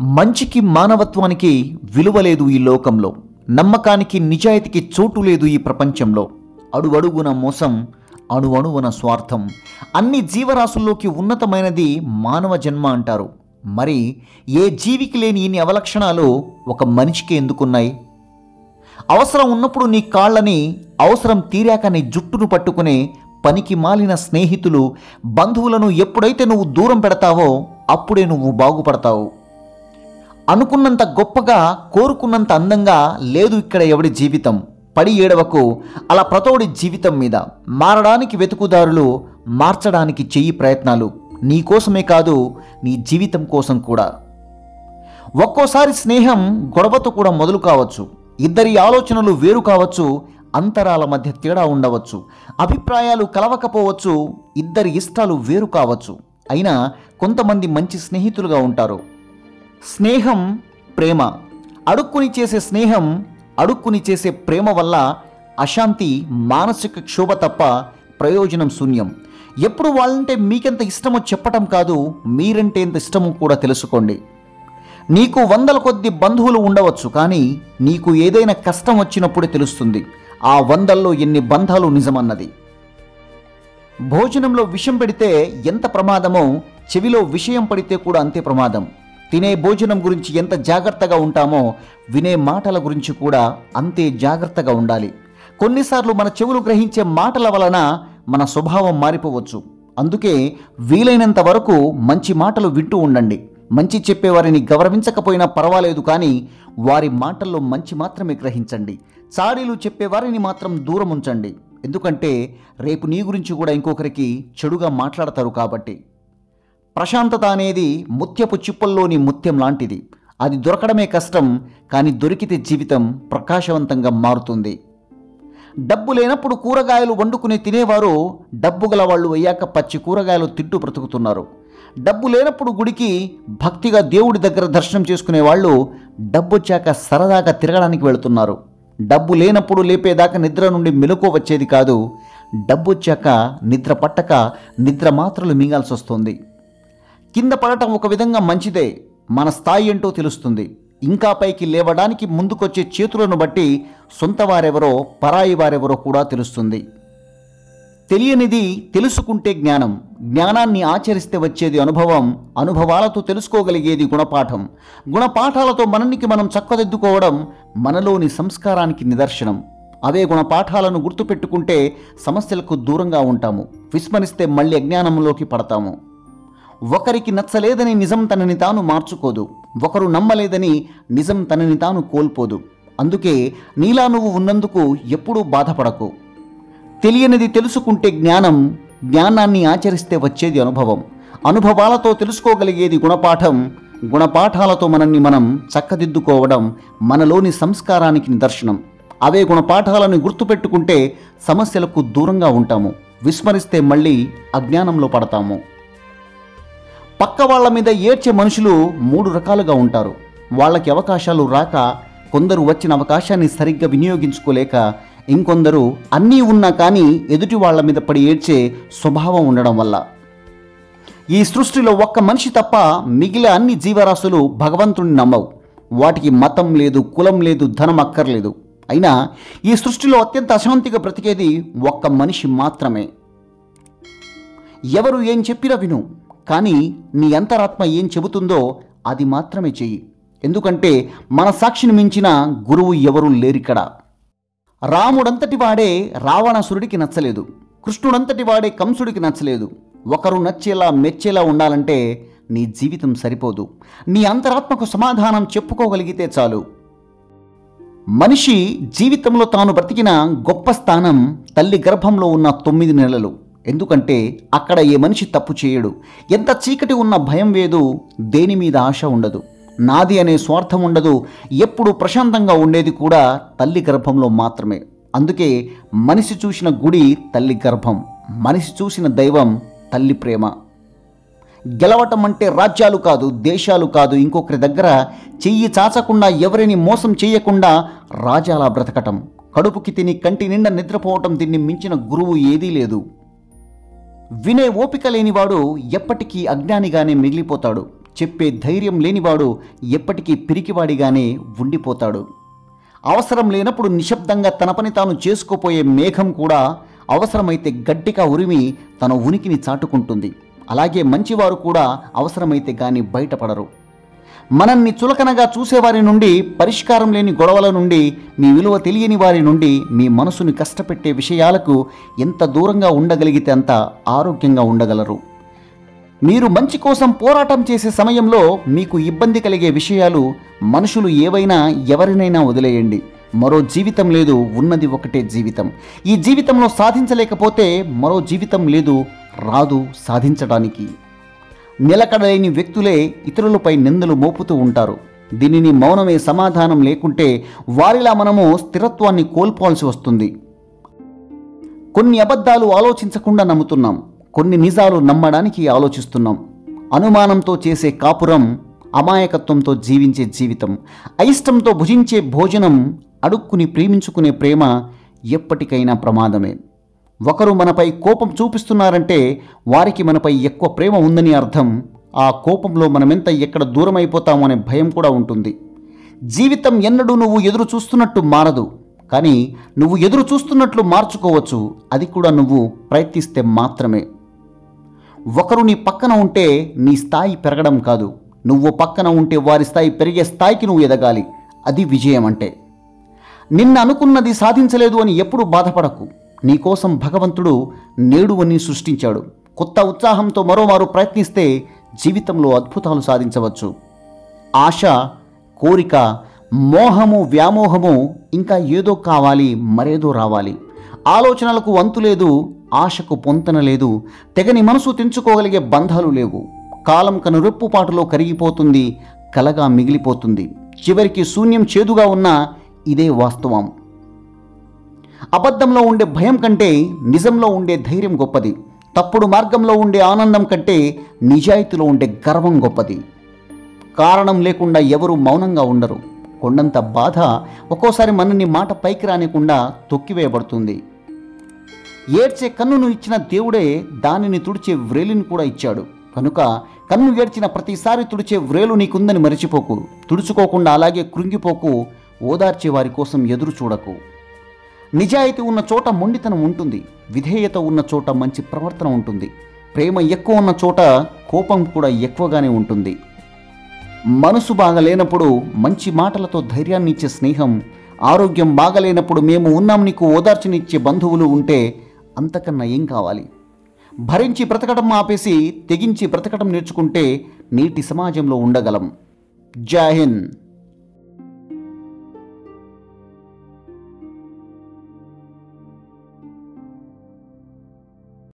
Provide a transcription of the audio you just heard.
మంచికి మానవత్వానికి విలువ లేదు ఈ లోకంలో. నమ్మకానికి నిజాయితీకి చోటు లేదు ఈ ప్రపంచంలో. అడుగడుగున మోసం అణువణువున స్వార్థం. అన్ని జీవరాశుల్లోకి ఉన్నతమైనది మానవ జన్మ అంటారు. మరి ఏ జీవికి లేని ఇన్ని అవలక్షణాలు ఒక మనిషికి ఎందుకున్నాయి? అవసరం ఉన్నప్పుడు నీ కాళ్ళని అవసరం తీరాక నీ జుట్టును పట్టుకునే పనికి మాలిన స్నేహితులు బంధువులను ఎప్పుడైతే నువ్వు దూరం పెడతావో అప్పుడే నువ్వు బాగుపడతావు. అనుకున్నంత గొప్పగా కోరుకున్నంత అందంగా లేదు ఇక్కడ ఎవడి జీవితం. పడి ఏడవకు అలా ప్రతోడి జీవితం మీద. మారడానికి వెతుకుదారులు మార్చడానికి చెయ్యి ప్రయత్నాలు. నీ కోసమే కాదు నీ జీవితం కోసం కూడా. ఒక్కోసారి స్నేహం గొడవతో కూడా మొదలు కావచ్చు. ఇద్దరి ఆలోచనలు వేరు కావచ్చు అంతరాల మధ్య తేడా ఉండవచ్చు. అభిప్రాయాలు కలవకపోవచ్చు ఇద్దరి ఇష్టాలు వేరు కావచ్చు. అయినా కొంతమంది మంచి స్నేహితులుగా ఉంటారు. స్నేహం ప్రేమ. అడుక్కుని చేసే స్నేహం అడుక్కుని చేసే ప్రేమ వల్ల అశాంతి మానసిక క్షోభ తప్ప ప్రయోజనం శూన్యం. ఎప్పుడు వాళ్ళంటే మీకెంత ఇష్టమో చెప్పటం కాదు మీరంటే ఎంత ఇష్టమో కూడా తెలుసుకోండి. నీకు వందల కొద్ది బంధువులు ఉండవచ్చు కానీ నీకు ఏదైనా కష్టం వచ్చినప్పుడే తెలుస్తుంది. ఆ వందల్లో ఎన్ని బంధాలు నిజమన్నది. భోజనంలో విషం పెడితే ఎంత ప్రమాదమో చెవిలో విషయం పడితే కూడా అంతే ప్రమాదం. తినే భోజనం గురించి ఎంత జాగ్రత్తగా ఉంటామో వినే మాటల గురించి కూడా అంతే జాగ్రత్తగా ఉండాలి. కొన్నిసార్లు మన చెవులు గ్రహించే మాటల వలన మన స్వభావం మారిపోవచ్చు. అందుకే వీలైనంత వరకు మంచి మాటలు వింటూ ఉండండి. మంచి చెప్పేవారిని గౌరవించకపోయినా పర్వాలేదు కానీ వారి మాటల్లో మంచి మాత్రమే గ్రహించండి. చాడీలు చెప్పేవారిని మాత్రం దూరం ఉంచండి. ఎందుకంటే రేపు నీ గురించి కూడా ఇంకొకరికి చెడుగా మాట్లాడతారు కాబట్టి. ప్రశాంతత అనేది ముత్యపు చిప్పల్లోని ముత్యం లాంటిది. అది దొరకడమే కష్టం కానీ దొరికితే జీవితం ప్రకాశవంతంగా మారుతుంది. డబ్బు లేనప్పుడు కూరగాయలు వండుకుని తినేవారు డబ్బు గల వాళ్ళు అయ్యాక పచ్చి కూరగాయలు తింటూ బ్రతుకుతున్నారు. డబ్బు లేనప్పుడు గుడికి భక్తిగా దేవుడి దగ్గర దర్శనం చేసుకునే వాళ్ళు డబ్బు వచ్చాక సరదాగా తిరగడానికి వెళుతున్నారు. డబ్బు లేనప్పుడు లేపేదాకా నిద్ర నుండి మెలకు వచ్చేది కాదు. డబ్బు వచ్చాక నిద్ర పట్టక నిద్ర మాత్రలు మింగాల్సి వస్తుంది కింద పడటం ఒక విధంగా మంచిదే మన స్థాయి ఏంటో తెలుస్తుంది. ఇంకా పైకి లేవడానికి ముందుకొచ్చే చేతులను బట్టి సొంత వారెవరో పరాయి వారెవరో కూడా తెలుస్తుంది. తెలియనిది తెలుసుకుంటే జ్ఞానం జ్ఞానాన్ని ఆచరిస్తే వచ్చేది అనుభవం అనుభవాలతో తెలుసుకోగలిగేది గుణపాఠం. గుణపాఠాలతో మనల్నికి మనం చక్కదిద్దుకోవడం మనలోని సంస్కారానికి నిదర్శనం. అవే గుణపాఠాలను గుర్తుపెట్టుకుంటే సమస్యలకు దూరంగా ఉంటాము. విస్మరిస్తే మళ్ళీ అజ్ఞానంలోకి పడతాము. ఒకరికి నచ్చలేదని నిజం తనని తాను మార్చుకోదు ఒకరు నమ్మలేదని నిజం తనని తాను కోల్పోదు. అందుకే నీలా నువ్వు ఉన్నందుకు ఎప్పుడూ బాధపడకు. తెలియనిది తెలుసుకుంటే జ్ఞానం జ్ఞానాన్ని ఆచరిస్తే వచ్చేది అనుభవం. అనుభవాలతో తెలుసుకోగలిగేది గుణపాఠం గుణపాఠాలతో మనల్ని మనం చక్కదిద్దుకోవడం మనలోని సంస్కారానికి నిదర్శనం. అవే గుణపాఠాలను గుర్తుపెట్టుకుంటే సమస్యలకు దూరంగా ఉంటాము. విస్మరిస్తే మళ్ళీ అజ్ఞానంలో పడతాము. పక్క వాళ్ళ మీద ఏడ్చే మనుషులు మూడు రకాలుగా ఉంటారు. వాళ్ళకి అవకాశాలు రాక కొందరు వచ్చిన అవకాశాన్ని సరిగ్గా వినియోగించుకోలేక ఇంకొందరు అన్నీ ఉన్నా కానీ ఎదుటి వాళ్ళ మీద పడి ఏడ్చే స్వభావం ఉండడం వల్ల. ఈ సృష్టిలో ఒక్క మనిషి తప్ప మిగిలిన అన్ని జీవరాశులు భగవంతుని నమ్మవు. వాటికి మతం లేదు కులం లేదు ధనం అక్కర్లేదు. అయినా ఈ సృష్టిలో అత్యంత అశాంతిగా బ్రతికేది ఒక్క మనిషి మాత్రమే. ఎవరు ఏం చెప్పినా విను. కానీ నీ అంతరాత్మ ఏం చెబుతుందో అది మాత్రమే చెయ్యి. ఎందుకంటే మన సాక్షిని మించిన గురువు ఎవరూ లేరిక్కడ. రాముడంతటి వాడే రావణాసురుడికి నచ్చలేదు. కృష్ణుడంతటి వాడే కంసుడికి నచ్చలేదు. ఒకరు నచ్చేలా మెచ్చేలా ఉండాలంటే నీ జీవితం సరిపోదు. నీ అంతరాత్మకు సమాధానం చెప్పుకోగలిగితే చాలు. మనిషి జీవితంలో తాను బ్రతికిన గొప్ప స్థానం తల్లి గర్భంలో ఉన్న తొమ్మిది నెలలు. ఎందుకంటే అక్కడ ఏ మనిషి తప్పు చేయడు. ఎంత చీకటి ఉన్న భయం వేదు దేని మీద ఆశ ఉండదు. నాది అనే స్వార్థం ఉండదు. ఎప్పుడు ప్రశాంతంగా ఉండేది కూడా తల్లి గర్భంలో మాత్రమే. అందుకే మనిషి చూసిన గుడి తల్లి గర్భం మనిషి చూసిన దైవం తల్లి ప్రేమ. గెలవటం అంటే రాజ్యాలు కాదు దేశాలు కాదు ఇంకొకరి దగ్గర చెయ్యి చాచకుండా ఎవరిని మోసం చేయకుండా రాజాలా బ్రతకటం. కడుపుకి తిని కంటి నిండా నిద్రపోవటం దీన్ని మించిన గురువు ఏదీ లేదు. వినే ఓపిక లేనివాడు ఎప్పటికీ అజ్ఞానిగానే మిగిలిపోతాడు. చెప్పే ధైర్యం లేనివాడు ఎప్పటికీ పిరికివాడిగానే ఉండిపోతాడు. అవసరం లేనప్పుడు నిశ్శబ్దంగా తన పని తాను చేసుకోపోయే మేఘం కూడా అవసరమైతే గట్టిగా ఉరిమి తన ఉనికిని చాటుకుంటుంది. అలాగే మంచివారు కూడా అవసరమైతే కానీ బయటపడరు. మనల్ని చులకనగా చూసేవారి నుండి పరిష్కారం లేని గొడవల నుండి మీ విలువ తెలియని వారి నుండి మీ మనసుని కష్టపెట్టే విషయాలకు ఎంత దూరంగా ఉండగలిగితే అంత ఆరోగ్యంగా ఉండగలరు. మీరు మంచి కోసం పోరాటం చేసే సమయంలో మీకు ఇబ్బంది కలిగే విషయాలు మనుషులు ఏవైనా ఎవరినైనా వదిలేయండి. మరో జీవితం లేదు ఉన్నది ఒకటే జీవితం. ఈ జీవితంలో సాధించలేకపోతే మరో జీవితం లేదు రాదు సాధించడానికి. నిలకడలేని వ్యక్తులే ఇతరులపై నిందలు మోపుతూ ఉంటారు. దీనిని మౌనమే సమాధానం లేకుంటే వారిలా మనము స్థిరత్వాన్ని కోల్పోవాల్సి వస్తుంది. కొన్ని అబద్ధాలు ఆలోచించకుండా నమ్ముతున్నాం. కొన్ని నిజాలు నమ్మడానికి ఆలోచిస్తున్నాం. అనుమానంతో చేసే కాపురం అమాయకత్వంతో జీవించే జీవితం అయిష్టంతో భుజించే భోజనం అడుక్కుని ప్రేమించుకునే ప్రేమ ఎప్పటికైనా ప్రమాదమే. ఒకరు మనపై కోపం చూపిస్తున్నారంటే వారికి మనపై ఎక్కువ ప్రేమ ఉందని అర్థం. ఆ కోపంలో మనమెంత ఎక్కడ దూరం అయిపోతామో అనే భయం కూడా ఉంటుంది. జీవితం ఎన్నడూ నువ్వు ఎదురు చూస్తున్నట్టు మారదు. కానీ నువ్వు ఎదురు చూస్తున్నట్లు మార్చుకోవచ్చు. అది కూడా నువ్వు ప్రయత్నిస్తే మాత్రమే. ఒకరు నీ పక్కన ఉంటే నీ స్థాయి పెరగడం కాదు. నువ్వు పక్కన ఉంటే వారి స్థాయి పెరిగే స్థాయికి నువ్వు ఎదగాలి. అది విజయం అంటే నిన్న అనుకున్నది సాధించలేదు అని ఎప్పుడు బాధపడకు. నీకోసం భగవంతుడు నేడువని సృష్టించాడు. కొత్త ఉత్సాహంతో మరోమారు ప్రయత్నిస్తే జీవితంలో అద్భుతాలు సాధించవచ్చు. ఆశ కోరిక మోహము వ్యామోహము ఇంకా ఏదో కావాలి మరేదో రావాలి. ఆలోచనలకు వంతు లేదు ఆశకు పొంతన లేదు తెగని మనసు తెంచుకోగలిగే బంధాలు లేవు. కాలం కనురెప్పుపాటులో కరిగిపోతుంది కలగా మిగిలిపోతుంది. చివరికి శూన్యం చేదుగా ఉన్నా ఇదే వాస్తవం. అబద్ధంలో ఉండే భయం కంటే నిజంలో ఉండే ధైర్యం గొప్పది. తప్పుడు మార్గంలో ఉండే ఆనందం కంటే నిజాయితీలో ఉండే గర్వం గొప్పది. కారణం లేకుండా ఎవరు మౌనంగా ఉండరు. కొండంత బాధ ఒక్కోసారి మనని మాట పైకి రానికుండా తొక్కివేయబడుతుంది. ఏడ్చే కన్నును ఇచ్చిన దేవుడే దానిని తుడిచే వ్రేలిని కూడా ఇచ్చాడు. కనుక కన్ను ఏడ్చిన ప్రతిసారి తుడిచే వ్రేలు నీకుందని మరిచిపోకు. తుడుచుకోకుండా అలాగే కృంగిపోకు. ఓదార్చే వారి కోసం ఎదురు చూడకు. నిజాయితీ ఉన్న చోట మొండితనం ఉంటుంది విధేయత ఉన్న చోట మంచి ప్రవర్తన ఉంటుంది ప్రేమ ఎక్కువ ఉన్న చోట కోపం కూడా ఎక్కువగానే ఉంటుంది. మనసు బాగలేనప్పుడు మంచి మాటలతో ధైర్యాన్ని ఇచ్చే స్నేహం ఆరోగ్యం బాగలేనప్పుడు మేము ఉన్నాం నీకు ఓదార్చనిచ్చే బంధువులు ఉంటే అంతకన్నా ఏం కావాలి? భరించి బ్రతకడం ఆపేసి తెగించి బ్రతకడం నేర్చుకుంటే నీటి సమాజంలో ఉండగలం. జై